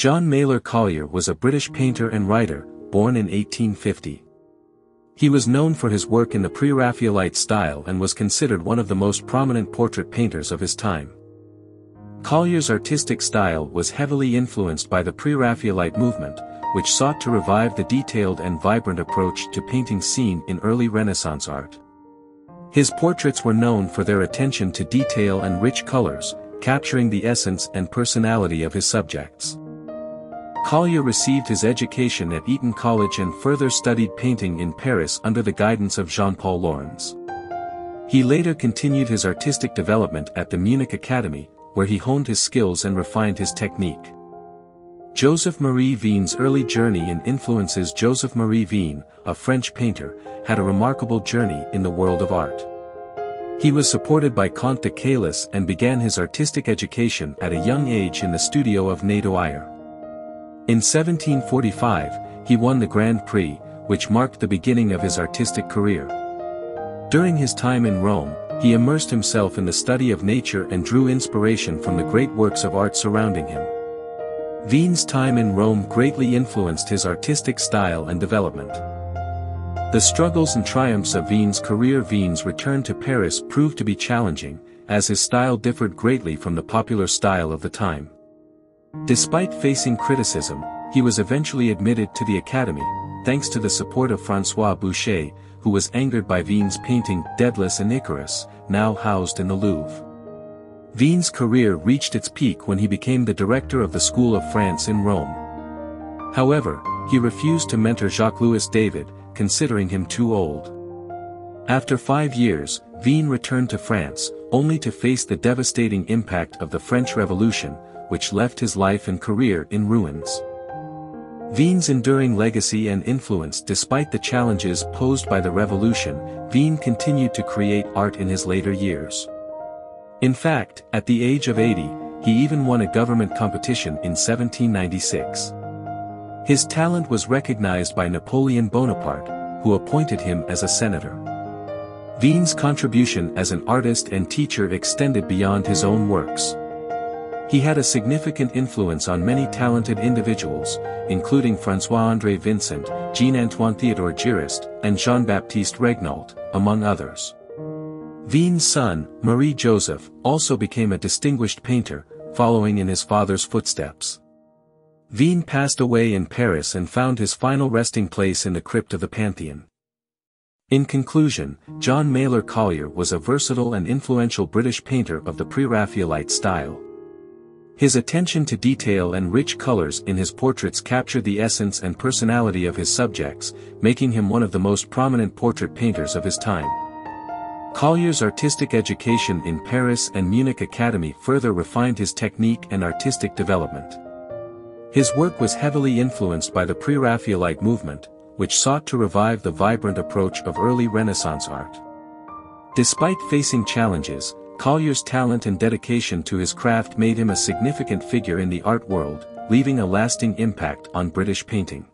John Maler Collier was a British painter and writer, born in 1850. He was known for his work in the Pre-Raphaelite style and was considered one of the most prominent portrait painters of his time. Collier's artistic style was heavily influenced by the Pre-Raphaelite movement, which sought to revive the detailed and vibrant approach to painting seen in early Renaissance art. His portraits were known for their attention to detail and rich colors, capturing the essence and personality of his subjects. Collier received his education at Eton College and further studied painting in Paris under the guidance of Jean-Paul Laurens. He later continued his artistic development at the Munich Academy, where he honed his skills and refined his technique. Joseph-Marie Vien's early journey and influences Joseph-Marie Vien, a French painter, had a remarkable journey in the world of art. He was supported by Comte de Caylus and began his artistic education at a young age in the studio of Natoire. In 1745, he won the Grand Prix, which marked the beginning of his artistic career. During his time in Rome, he immersed himself in the study of nature and drew inspiration from the great works of art surrounding him. Vien's time in Rome greatly influenced his artistic style and development. The struggles and triumphs of Vien's career Vien's return to Paris proved to be challenging, as his style differed greatly from the popular style of the time. Despite facing criticism, he was eventually admitted to the Academy, thanks to the support of François Boucher, who was angered by Vien's painting Daedalus and Icarus, now housed in the Louvre. Vien's career reached its peak when he became the director of the School of France in Rome. However, he refused to mentor Jacques-Louis David, considering him too old. After five years, Vien returned to France, only to face the devastating impact of the French Revolution, which left his life and career in ruins. Vien's enduring legacy and influence Despite the challenges posed by the revolution, Vien continued to create art in his later years. In fact, at the age of 80, he even won a government competition in 1796. His talent was recognized by Napoleon Bonaparte, who appointed him as a senator. Vien's contribution as an artist and teacher extended beyond his own works. He had a significant influence on many talented individuals, including François-André Vincent, Jean-Antoine Theodore Giroust, and Jean-Baptiste Regnault, among others. Vien's son, Marie-Joseph, also became a distinguished painter, following in his father's footsteps. Vien passed away in Paris and found his final resting place in the crypt of the Pantheon. In conclusion, John Maler Collier was a versatile and influential British painter of the Pre-Raphaelite style. His attention to detail and rich colors in his portraits captured the essence and personality of his subjects, making him one of the most prominent portrait painters of his time. Collier's artistic education in Paris and Munich Academy further refined his technique and artistic development. His work was heavily influenced by the Pre-Raphaelite movement, which sought to revive the vibrant approach of early Renaissance art. Despite facing challenges, Collier's talent and dedication to his craft made him a significant figure in the art world, leaving a lasting impact on British painting.